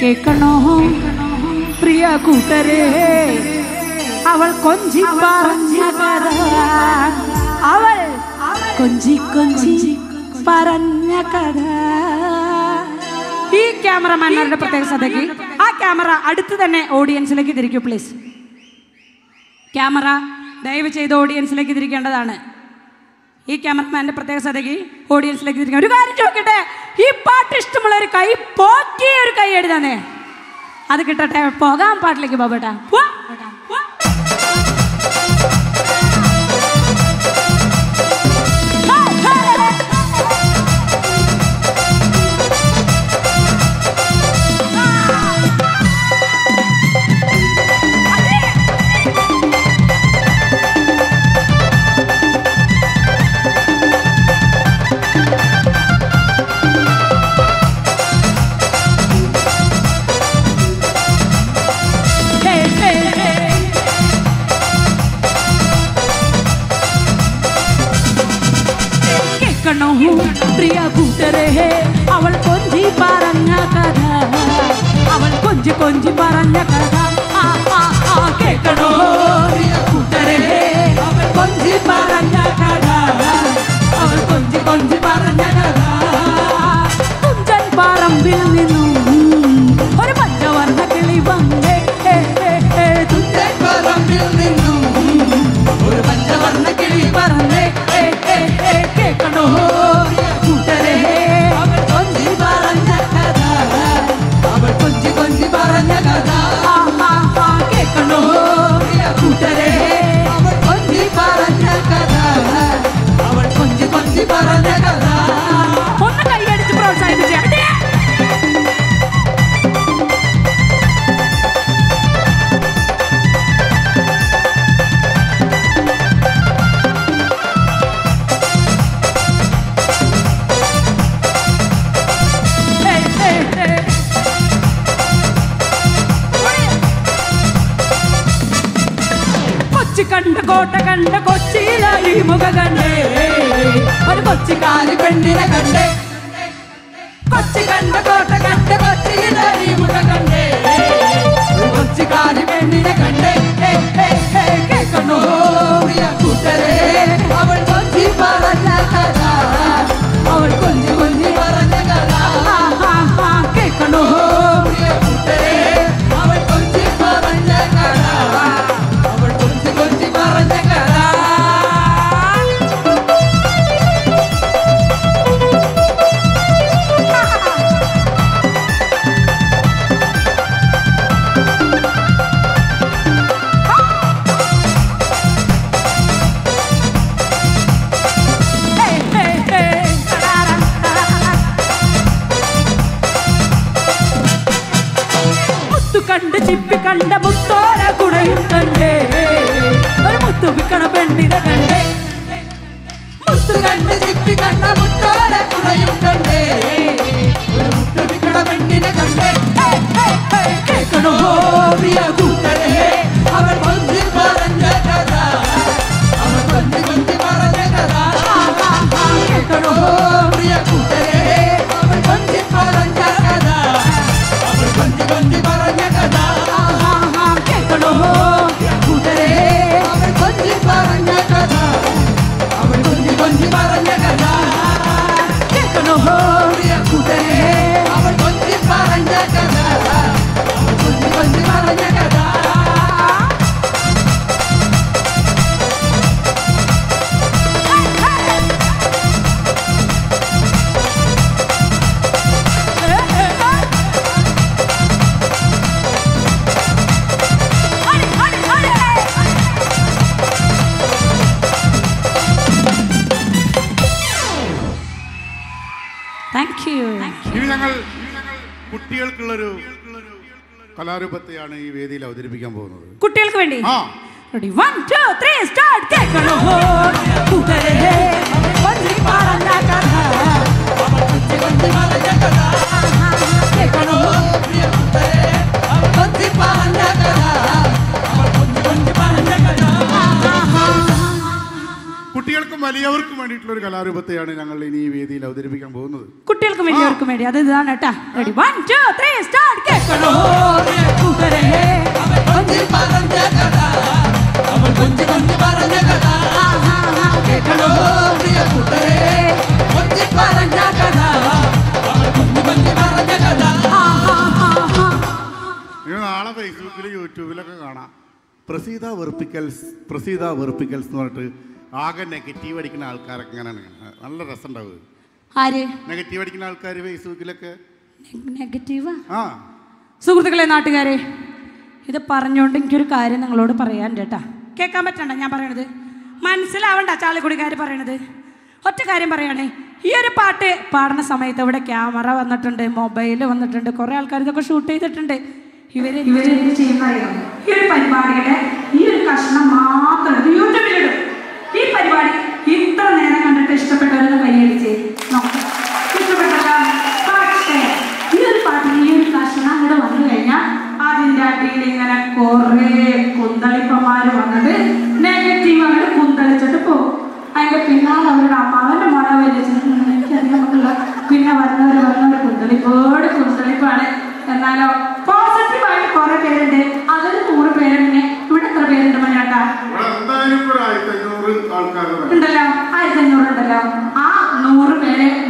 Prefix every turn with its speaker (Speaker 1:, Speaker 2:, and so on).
Speaker 1: കേൾക്കണോ? പ്രിയ കൂട്ടരെ അവൾ കൊഞ്ചി പറഞ്ഞ അവൾ കൊഞ്ചി കൊഞ്ചി പറഞ്ഞ കഥ ഈ ക്യാമറമാൻമാരുടെ പ്രത്യേക ശ്രദ്ധയ്ക്ക് ആ ക്യാമറ അടുത്ത് തന്നെ ഓഡിയൻസിലേക്ക് തിരിക്കൂ പ്ലീസ്. ക്യാമറ ദയവ് ചെയ്ത് ഓഡിയൻസിലേക്ക് തിരിക്കേണ്ടതാണ്. ഈ ക്യാമറമാന്റെ പ്രത്യേക ശ്രദ്ധയ്ക്ക് ഓഡിയൻസിലേക്ക് തിരിക്കാം. ഒരു കാര്യം ചോദിക്കട്ടെ? ഈ പാട്ട് ഇഷ്ടമുള്ള ഒരു കൈ ఏడుదానే అది కిట్ట టైం పోగా పాటలకి బాబట పో പോകട്ടെ കേൾക്കണോ പ്രിയ കൂട്ടരെ അവൾ കൊഞ്ചി പറഞ്ഞ കഥ അവൾ കൊഞ്ചി കൊഞ്ചി പറഞ്ഞ കഥ ആ, ആ, ആ, കേൾക്കണോ പ്രിയ കൂട്ടരെ അവൾ കണ്ട കോട്ട കണ്ട കൊച്ചിയിലായി മുഖ കണ്ടേ. ഒരു കൊച്ചിക്കാരി പെണ്ണിനെ കണ്ടേ. കൊച്ചി കണ്ട കോട്ട കണ്ട കണ്ട് ചിപ്പി കണ്ട മുത്തോര കുടയും കണ്ടേ. ഒരു മുത്തു വിക്കണ പെണ്ണിനെ കണ്ടേ. മുത്തു കണ്ട് ചിപ്പി കണ്ട മുത്തോര കുടയും കണ്ടേ. ഒരു മുത്തു വിക്കണ പെണ്ണിനെ കണ്ടേ. ഹേ, ഹേ, ഹേ, കേൾക്കണോ പ്രിയ കൂട്ടരെ? അവൾ കൊഞ്ചി പറഞ്ഞ കഥ. അവൾ കൊഞ്ചി കൊഞ്ചി പറഞ്ഞ കഥ. ആ, ആ, ആ, കേൾക്കണോ പ്രിയ
Speaker 2: ഇനി ഞങ്ങൾ കുട്ടികൾക്കുള്ളൊരു കലാരൂപത്തെയാണ് ഈ വേദിയിൽ അവതരിപ്പിക്കാൻ പോകുന്നത്.
Speaker 1: കുട്ടികൾക്ക് വേണ്ടി?
Speaker 2: ആ.
Speaker 1: Ready, one, two, start start! കേൾക്കണോ? കഥ കേൾക്കണോ?
Speaker 2: കുട്ടികൾക്കും വലിയവർക്കും വേണ്ടിയിട്ടുള്ള ഒരു കലാരൂപത്തെയാണ് ഞങ്ങൾ ഇനി ഈ വേദിയിൽ അവതരിപ്പിക്കാൻ പോകുന്നത്.
Speaker 1: കുട്ടികൾക്കും വലിയവർക്കും വേണ്ടി. അത് ഇതാണ് കേട്ടാ. Ready one two three start കേൾക്കണോ? കേൾക്കണോ പ്രിയ
Speaker 3: അവൻ കൊഞ്ചി പറഞ്ഞ കഥ കൊഞ്ചി പറഞ്ഞ കഥ കേൾക്കണോ പ്രിയ കൂട്ടരെ കൊഞ്ചി പറഞ്ഞ കഥ അവൻ കൊഞ്ചി കൊഞ്ചി പറഞ്ഞ കഥ
Speaker 2: നിങ്ങൾ നാളെ ഫേസ്ബുക്കിൽ യൂട്യൂബിലൊക്കെ കാണാം. പ്രസീത വെറുപ്പിക്കൽസ് പ്രസീത വെറുപ്പിക്കൽസ് എന്ന് പറഞ്ഞിട്ട് ആകെ നെഗറ്റീവ് അടിക്കുന്ന ആൾക്കാരൊക്കെ ഇങ്ങനെയാണ്. നല്ല രസമുണ്ടാവും
Speaker 1: ആര്?
Speaker 2: നെഗറ്റീവ് അടിക്കുന്ന ആൾക്കാർ ഫേസ്ബുക്കിലൊക്കെ?
Speaker 1: നെഗറ്റീവാ
Speaker 2: ആ?
Speaker 1: സുഹൃത്തുക്കളെ നാട്ടുകാരെ ഇത് പറഞ്ഞുകൊണ്ട് എനിക്കൊരു കാര്യം നിങ്ങളോട് പറയാൻ കേട്ടാ. കേൾക്കാൻ പറ്റണ്ട ഞാൻ പറയണത്. മനസ്സിലാവണ്ട ചാലിക്കുടിക്കാർ പറയണത്. ഒറ്റ കാര്യം പറയണേ. ഈ ഒരു പാട്ട് പാടുന്ന സമയത്ത് ഇവിടെ ക്യാമറ വന്നിട്ടുണ്ട് മൊബൈൽ വന്നിട്ടുണ്ട് കുറേ ആൾക്കാർ ഇതൊക്കെ ഷൂട്ട് ചെയ്തിട്ടുണ്ട്. ഇവർ ഇവർ ചെയ്യുന്ന ഈ ഒരു പരിപാടിയുടെ ഈ ഒരു കഷ്ണം മാത്രം യൂട്യൂബിലിടും. ഈ പരിപാടി ഇത്ര നേരം കണ്ടിട്ട് ഇഷ്ടപ്പെട്ടവരൊന്ന് കൈയടിച്ച് ആൾക്കാരുണ്ടല്ലോ. ആയിരത്തി അഞ്ഞൂറ് ഉണ്ടല്ലോ. ആ നൂറ് പേരെ